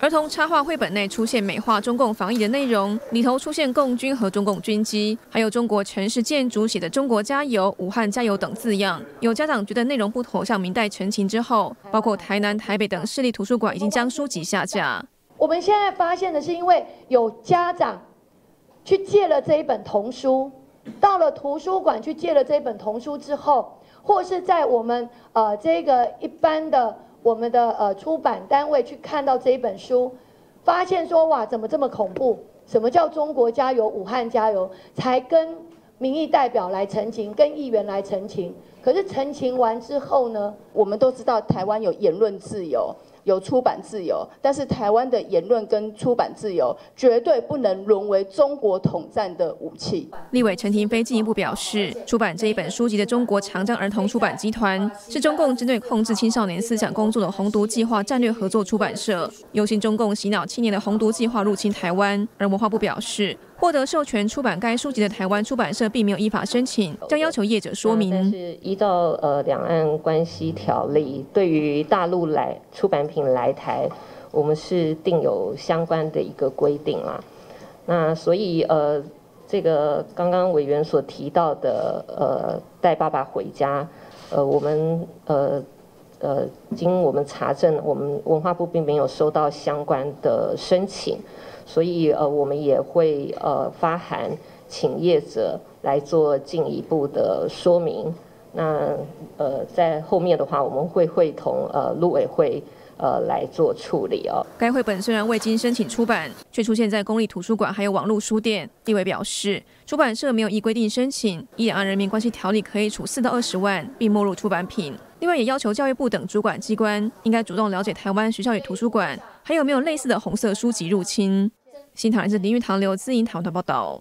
儿童插画绘本内出现美化中共防疫的内容，里头出现共军和中共军机，还有中国城市建筑写的“中国加油”“武汉加油”等字样。有家长觉得内容不妥，向明代陈情之后，包括台南、台北等市立图书馆已经将书籍下架。我们现在发现的是，因为有家长去借了这一本童书，到了图书馆去借了这一本童书之后，或是在我们呃这个一般的。我们的呃出版单位去看到这一本书，发现说哇，怎么这么恐怖？什么叫中国加油、武汉加油？才跟民意代表来澄清，跟议员来澄清。可是澄清完之后呢，我们都知道台湾有言论自由。有出版自由，但是台湾的言论跟出版自由绝对不能沦为中国统战的武器。立委陈廷飞进一步表示，出版这一本书籍的中国长江儿童出版集团是中共针对控制青少年思想工作的红毒计划战略合作出版社，忧心中共洗脑青年的红毒计划入侵台湾。而文化部表示。获得授权出版该书籍的台湾出版社并没有依法申请，将要求业者说明。但是依照呃两岸关系条例，对于大陆来出版品来台，我们是定有相关的一个规定啦。那所以呃这个刚刚委员所提到的呃带爸爸回家，呃我们呃呃经我们查证，我们文化部并没有收到相关的申请。所以呃，我们也会呃发函请业者来做进一步的说明。那呃在后面的话，我们会会同呃陆委会呃来做处理哦。该绘本虽然未经申请出版，却出现在公立图书馆还有网络书店。地委表示，出版社没有依规定申请，依两岸人民关系条例可以处四到二十万，并没入出版品。另外也要求教育部等主管机关应该主动了解台湾学校与图书馆还有没有类似的红色书籍入侵。新唐人是林玉堂、刘自英、唐团报道。